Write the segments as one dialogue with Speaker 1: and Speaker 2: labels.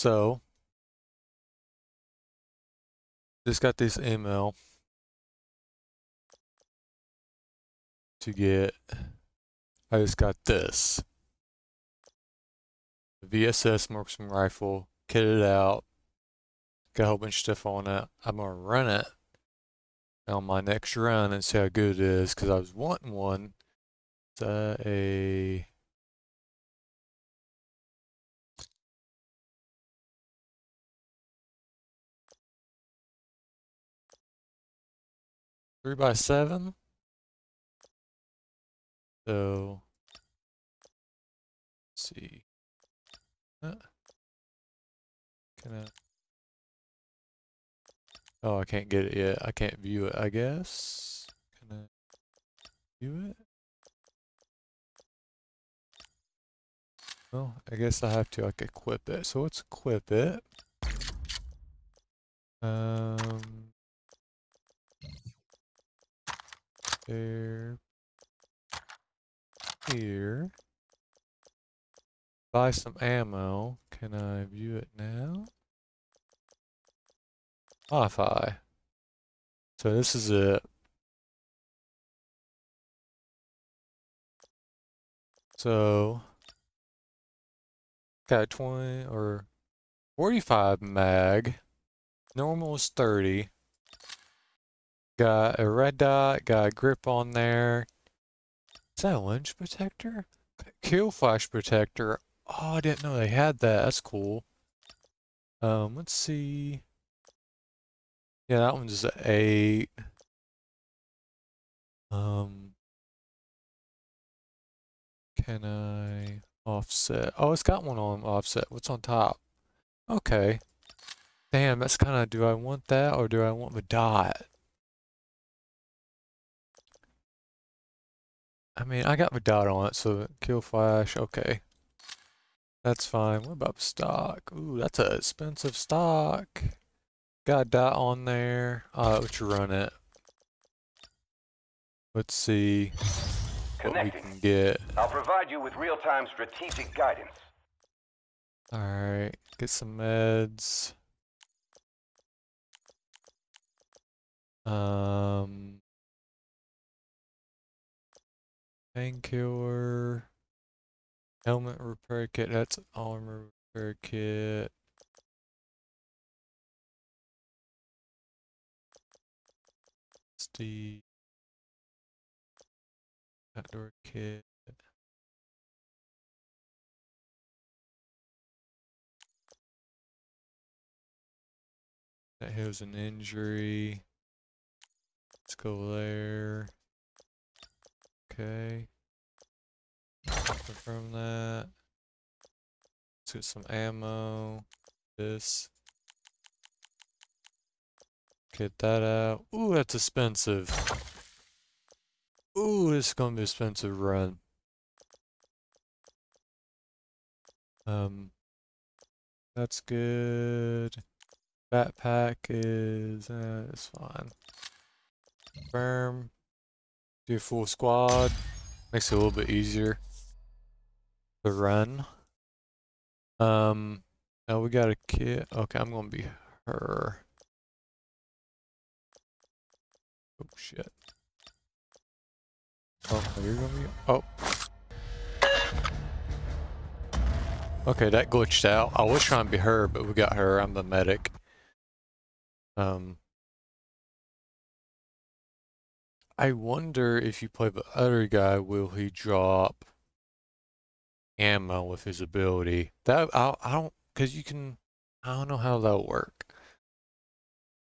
Speaker 1: So, just got this email to get. I just got this. VSS marksman rifle, kitted it out, got a whole bunch of stuff on it. I'm gonna run it on my next run and see how good it is because I was wanting one. It's a three by seven. So let's see. Uh, can I? Oh, I can't get it yet. I can't view it, I guess. Can I view it? Well, I guess I have to like equip it. So let's equip it. Um, there, here. Buy some ammo. Can I view it now? Modify. So this is it. So got 20 or 45 mag. Normal is 30. Got a red dot, got a grip on there. Is that a lens protector? Kill flash protector. Oh, I didn't know they had that. That's cool. Um, let's see. Yeah, that one's eight. Um, can I offset? Oh, it's got one on offset. What's on top? Okay. Damn, that's kind of, do I want that or do I want the dot? I mean, I got the dot on it, so kill flash, okay. That's fine. What about the stock? Ooh, that's an expensive stock. Got a dot on there. Uh, let's run it. Let's see what we can get.
Speaker 2: I'll provide you with real-time strategic guidance.
Speaker 1: Alright, get some meds. Um, painkiller, helmet repair kit. That's armor repair kit. The outdoor kit. That was an injury. Let's go there. Okay. Confirm that. Let's get some ammo. This. Get that out. Ooh, that's expensive. Ooh, this is gonna be expensive run. Um, that's good. Backpack is, uh, it's fine. Firm. Do full squad. Makes it a little bit easier to run. Um, now we got a kit. Okay, I'm gonna be her. Oh shit. Oh, you're gonna be. Oh. Okay, that glitched out. I was trying to be her, but we got her. I'm the medic. Um. I wonder if you play the other guy, will he drop ammo with his ability? That I I don't because you can. I don't know how that'll work.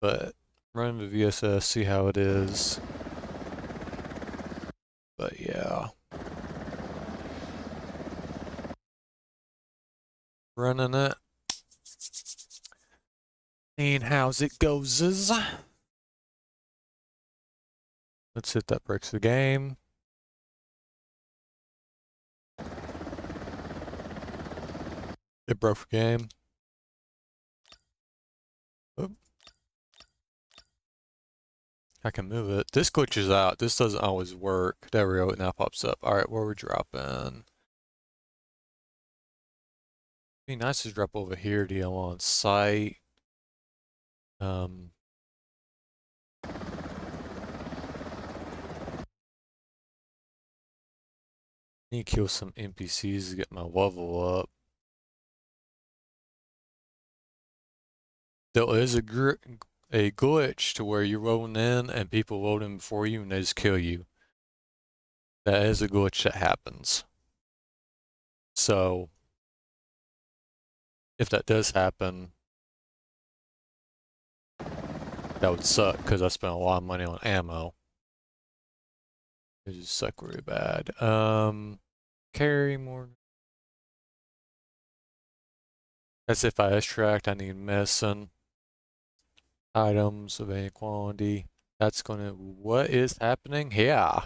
Speaker 1: But run the VSS, see how it is. But yeah. Running it. And how's it goes. Let's hit that breaks the game. It broke the game. Oop. I can move it. This glitches out. This doesn't always work. There we go. It now pops up. All right, where we dropping? Be nice to drop over here, deal on site. Um, need to kill some NPCs to get my level up. There is a a glitch to where you're rolling in and people load in before you and they just kill you. That is a glitch that happens. So, if that does happen, that would suck because I spent a lot of money on ammo. It just suck really bad. Um, carry more. That's if I extract, I need medicine. Items of any quantity. That's gonna, what is happening? Yeah.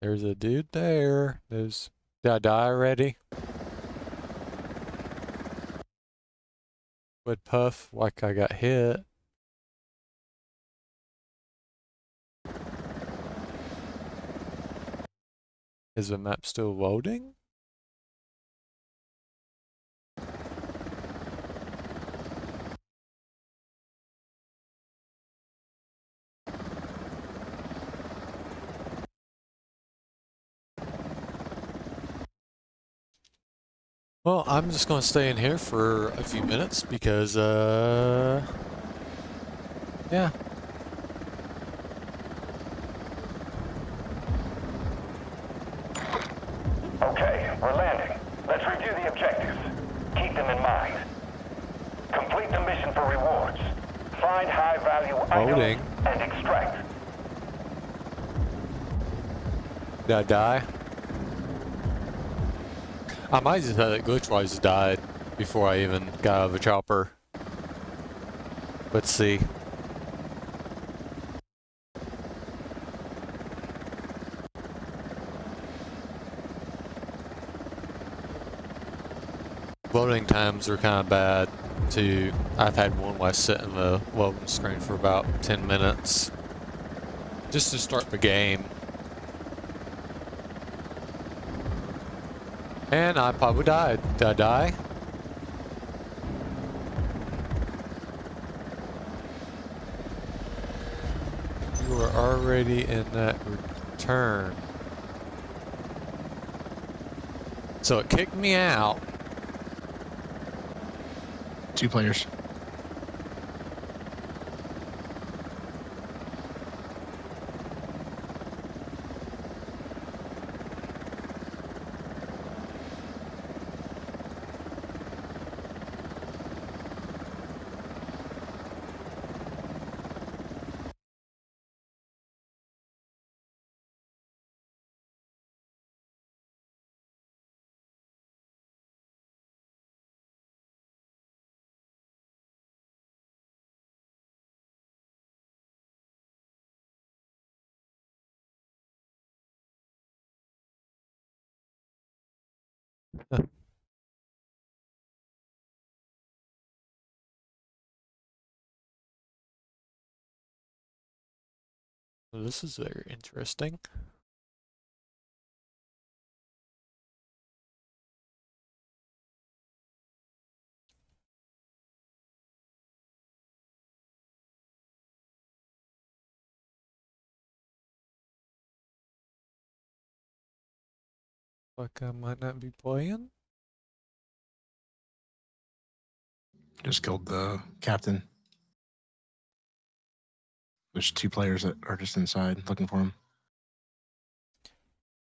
Speaker 1: There's a dude there. There's, did I die already? Would puff like I got hit. Is the map still loading? Well, I'm just going to stay in here for a few minutes because, uh, yeah.
Speaker 2: Okay, we're landing. Let's review the objectives. Keep them in mind. Complete the mission for rewards. Find high-value items and extract.
Speaker 1: Did I die? I might just have that glitch where died before I even got out of the chopper. Let's see. Loading times are kind of bad too. I've had one where I sit in the loading screen for about 10 minutes just to start the game. And I probably died. Did I uh, die? You were already in that return. So it kicked me out.
Speaker 3: Two players.
Speaker 1: This is very interesting. Like I might not be playing.
Speaker 3: Just killed the captain. There's two players that are just inside looking for him.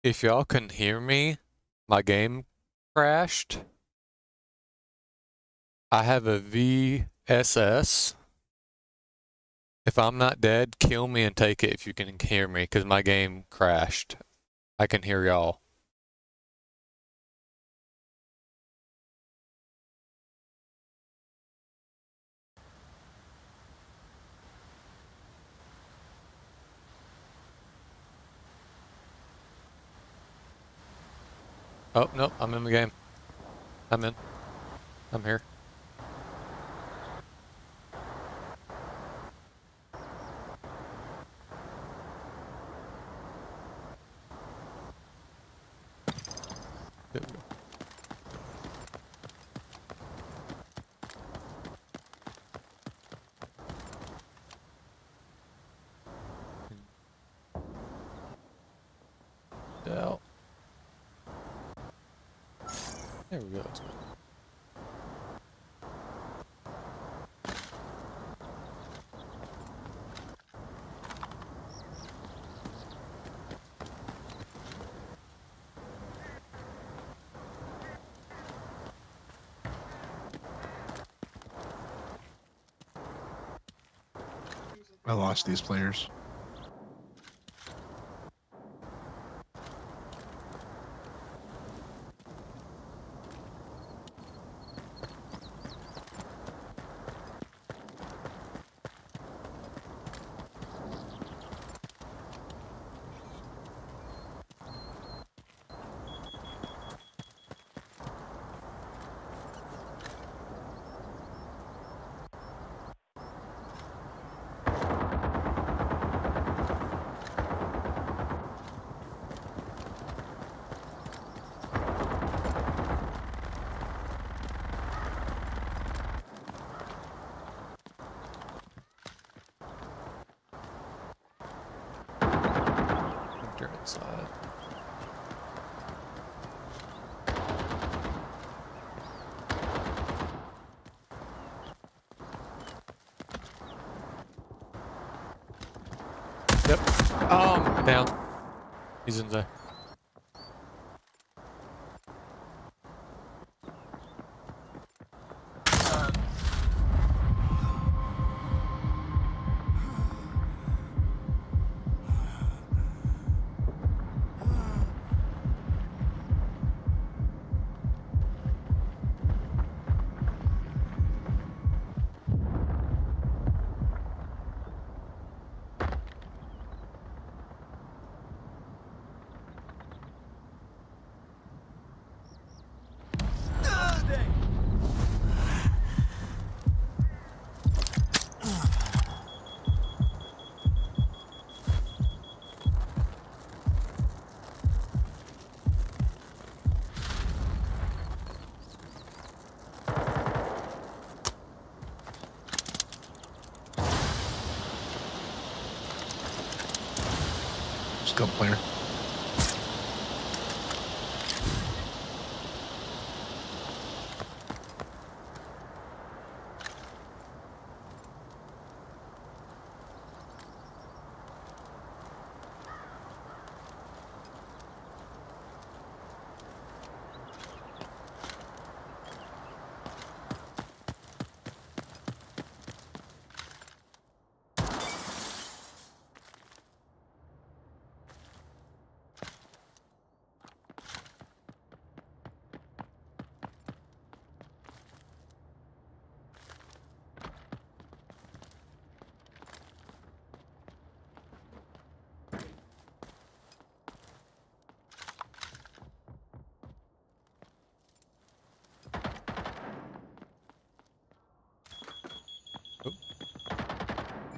Speaker 1: If y'all can hear me, my game crashed. I have a VSS. If I'm not dead, kill me and take it if you can hear me, because my game crashed. I can hear y'all. Oh, no, I'm in the game. I'm in. I'm here. There we go.
Speaker 3: I lost these players. I think they're inside. Yep. Um, down. He's in there. Scope player.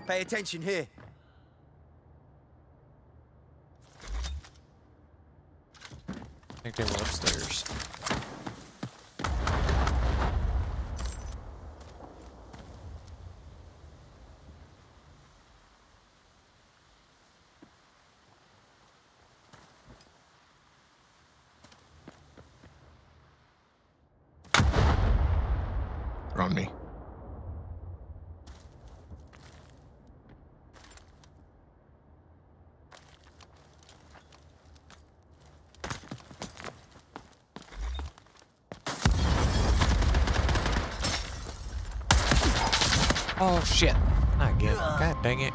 Speaker 4: Pay attention here.
Speaker 1: I think they were upstairs.
Speaker 3: They're
Speaker 1: Oh shit! Not again. God dang it.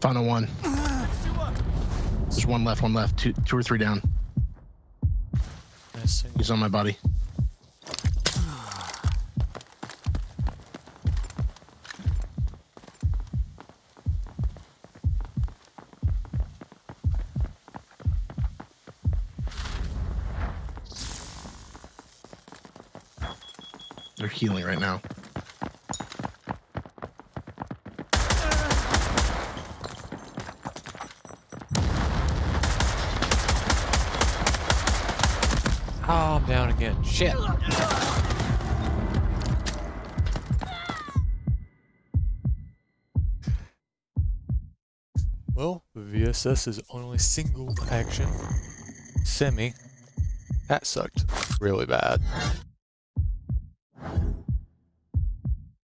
Speaker 3: Final one. There's one left, one left. Two, two or three down. He's on my body. Right now.
Speaker 1: Oh, I'm down again. Shit. Well, the VSS is only single action. Semi. That sucked really bad.